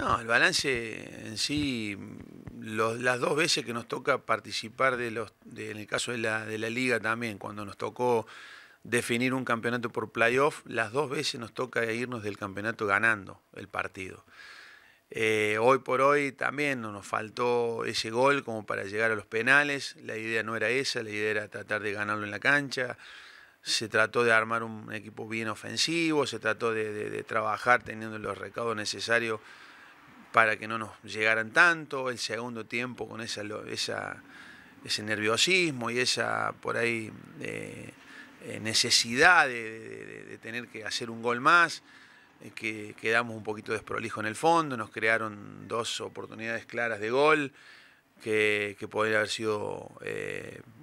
No, el balance en sí, las dos veces que nos toca participar de los, en el caso de la, de la liga también, cuando nos tocó definir un campeonato por playoff, las dos veces nos toca irnos del campeonato ganando el partido. Eh, hoy por hoy también nos faltó ese gol como para llegar a los penales, la idea no era esa, la idea era tratar de ganarlo en la cancha, se trató de armar un equipo bien ofensivo, se trató de, trabajar teniendo los recaudos necesarios para que no nos llegaran tanto, el segundo tiempo con esa, esa ese nerviosismo y esa por ahí eh, eh, necesidad de, tener que hacer un gol más, eh, que quedamos un poquito desprolijo en el fondo, nos crearon dos oportunidades claras de gol que, podría haber sido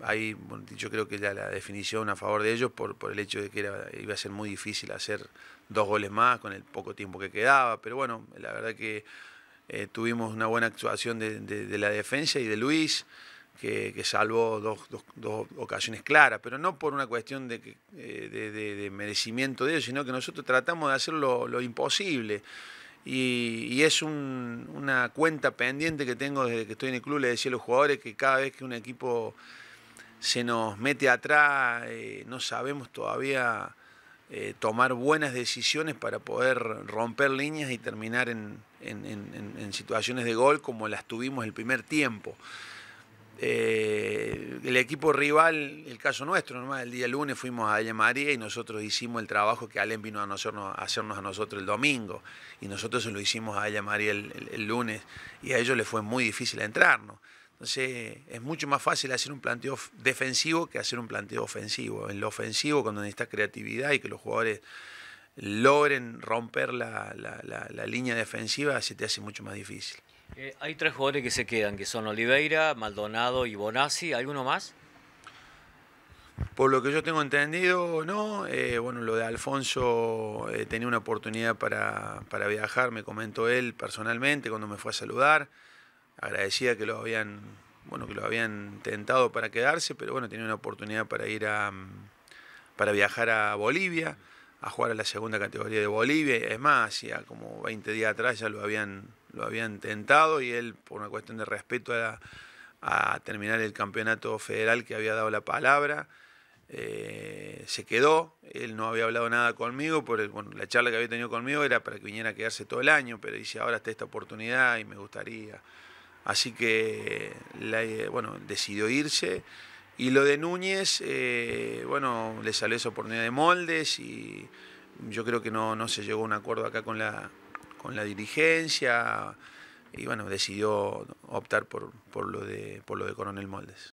ahí, yo creo que ya la definición a favor de ellos por, por el hecho de que era, iba a ser muy difícil hacer dos goles más con el poco tiempo que quedaba, pero bueno, la verdad que eh, tuvimos una buena actuación de, la defensa y de Luis. Que, salvó dos, dos, ocasiones claras, pero no por una cuestión de, eh, de, merecimiento de ellos, sino que nosotros tratamos de hacer lo, imposible y, es una cuenta pendiente que tengo desde que estoy en el club, le decía a los jugadores que cada vez que un equipo se nos mete atrás, eh, no sabemos todavía eh, tomar buenas decisiones para poder romper líneas y terminar en situaciones de gol como las tuvimos el primer tiempo. Eh, el equipo rival, el caso nuestro, el día lunes fuimos a Aya María y nosotros hicimos el trabajo que Alem vino a, a hacernos a nosotros el domingo y nosotros se lo hicimos a Aya María el, lunes y a ellos les fue muy difícil entrarnos. Entonces es mucho más fácil hacer un planteo defensivo que hacer un planteo ofensivo. En lo ofensivo, cuando necesitas creatividad y que los jugadores logren romper la línea defensiva, se te hace mucho más difícil. Eh, hay tres jugadores que se quedan, que son Oliveira, Maldonado y Bonazzi. ¿Alguno más? Por lo que yo tengo entendido, no. Eh, bueno, lo de Alfonso eh, tenía una oportunidad para, viajar, me comentó él personalmente cuando me fue a saludar. Agradecía que lo habían, bueno, que lo habían tentado para quedarse, pero bueno, tenía una oportunidad para ir a para viajar a Bolivia, a jugar a la segunda categoría de Bolivia. Es más, hacía como 20 días atrás ya lo habían lo habían tentado y él, por una cuestión de respeto a, a terminar el campeonato federal que había dado la palabra, eh, se quedó. Él no había hablado nada conmigo, por bueno, la charla que había tenido conmigo era para que viniera a quedarse todo el año, pero dice, ahora está esta oportunidad y me gustaría. Así que, bueno, decidió irse. Y lo de Núñez, eh, bueno, le salió esa oportunidad de moldes y yo creo que no, no se llegó a un acuerdo acá con la, con la dirigencia y bueno, decidió optar por, por, lo, de, por lo de Coronel Moldes.